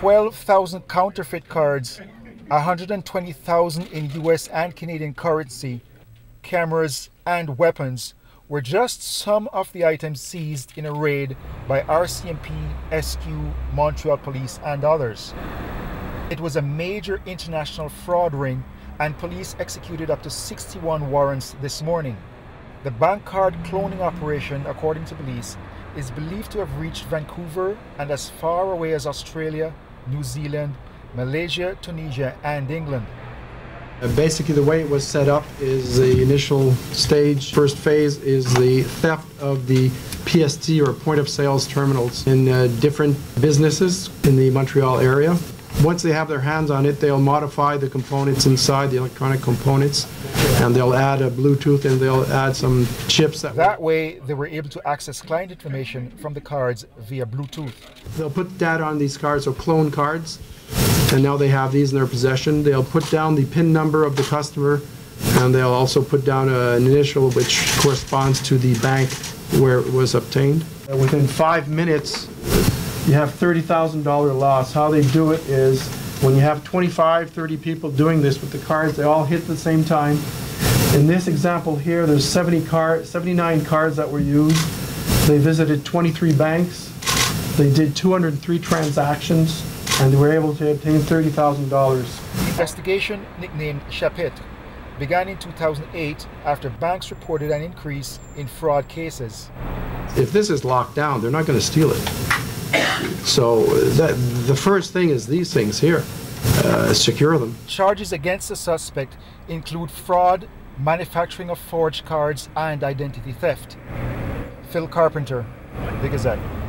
12,000 counterfeit cards, 120,000 in US and Canadian currency, cameras, and weapons were just some of the items seized in a raid by RCMP, SQ, Montreal Police, and others. It was a major international fraud ring, and police executed up to 61 warrants this morning. The bank card cloning operation, according to police, is believed to have reached Vancouver and as far away as Australia, New Zealand, Malaysia, Tunisia, and England. Basically, the way it was set up is the initial stage, first phase, is the theft of the PST or point of sales terminals in uh, different businesses in the Montreal area. Once they have their hands on it, they'll modify the components inside, the electronic components, and they'll add a Bluetooth and they'll add some chips. That, that way, they were able to access client information from the cards via Bluetooth. They'll put data on these cards, or clone cards, and now they have these in their possession. They'll put down the PIN number of the customer, and they'll also put down an initial which corresponds to the bank where it was obtained. Within five minutes, you have $30,000 loss. How they do it is when you have 25, 30 people doing this with the cards, they all hit at the same time. In this example here, there's 70 car, 79 cards that were used. They visited 23 banks. They did 203 transactions and they were able to obtain $30,000. The investigation, nicknamed Chapitre, began in 2008 after banks reported an increase in fraud cases. If this is locked down, they're not going to steal it. So that, the first thing is these things here, uh, secure them. Charges against the suspect include fraud, manufacturing of forged cards, and identity theft. Phil Carpenter, The Gazette.